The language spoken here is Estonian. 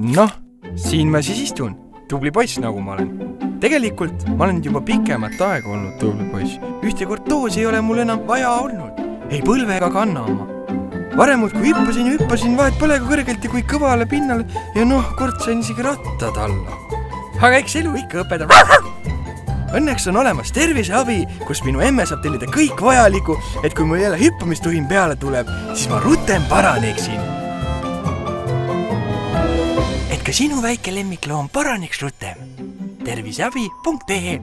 noh, siin ma siis istun, tubli poiss, nagu ma olen. tegelikult ma olen juba pikemat aega olnud tubli poiss. ühte kord doosi ei ole mul enam vaja olnud, ei põlve ega kanna oma. varem muudkui hüppasin ja hüppasin vahet pole kui kõrgelt ja kui kõvale pinnale ja noh, kord sain isegi rattad alla. aga eks elu ikka õpetab. Õnneks on olemas terviseabi, kus minu emme saab tellida kõik vajaliku, et kui mul jälle hüppamistuhin peale tuleb, siis ma rutem paraneksin ka sinu väike lemmikloom paraneks rutem. terviseabi.ee